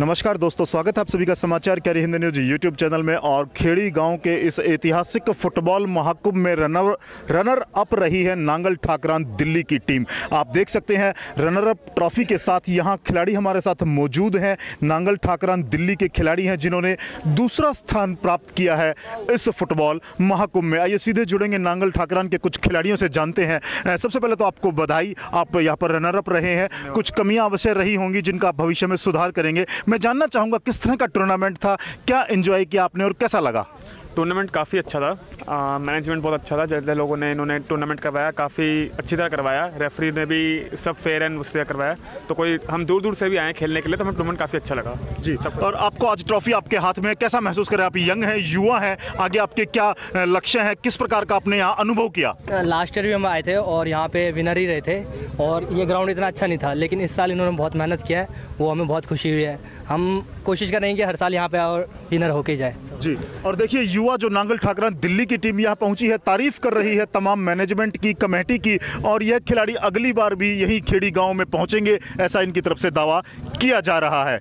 नमस्कार दोस्तों, स्वागत है आप सभी का समाचार कैरी हिंद न्यूज़ यूट्यूब चैनल में और खेड़ी गाँव के इस ऐतिहासिक फुटबॉल महाकुंभ में रनर रनर अप रही है नांगल ठाकरान दिल्ली की टीम। आप देख सकते हैं रनर अप ट्रॉफी के साथ यहाँ खिलाड़ी हमारे साथ मौजूद हैं। नांगल ठाकरान दिल्ली के खिलाड़ी हैं जिन्होंने दूसरा स्थान प्राप्त किया है इस फुटबॉल महाकुंभ में। आइए सीधे जुड़ेंगे नांगल ठाकरान के कुछ खिलाड़ियों से जानते हैं। सबसे पहले तो आपको बधाई। आप यहाँ पर रनर अप रहे हैं। कुछ कमियाँ अवश्य रही होंगी जिनका आप भविष्य में सुधार करेंगे। मैं जानना चाहूँगा किस तरह का टूर्नामेंट था, क्या इन्जॉय किया आपने और कैसा लगा? टूर्नामेंट काफ़ी अच्छा था। मैनेजमेंट बहुत अच्छा था जैसे लोगों ने इन्होंने टूर्नामेंट करवाया काफ़ी अच्छी तरह करवाया। रेफरी ने भी सब फेयर एंड उससे करवाया। तो कोई हम दूर दूर से भी आए खेलने के लिए तो हमें टूर्नामेंट काफ़ी अच्छा लगा। जी सब और आपको आज ट्रॉफी आपके हाथ में कैसा महसूस करें आप? यंग हैं युवा हैं आगे आपके क्या लक्ष्य हैं? किस प्रकार का आपने यहाँ अनुभव किया? लास्ट ईयर भी हम आए थे और यहाँ पे विनर ही रहे थे और ये ग्राउंड इतना अच्छा नहीं था लेकिन इस साल इन्होंने बहुत मेहनत किया है वो हमें बहुत खुशी हुई है। हम कोशिश करेंगे कि हर साल यहाँ पे और विनर होके जाए। जी। और देखिए, युवा जो नांगल ठाकरा दिल्ली की टीम यहाँ पहुँची है, तारीफ़ कर रही है तमाम मैनेजमेंट की, कमेटी की, और यह खिलाड़ी अगली बार भी यही खेड़ी गाँव में पहुँचेंगे, ऐसा इनकी तरफ़ से दावा किया जा रहा है।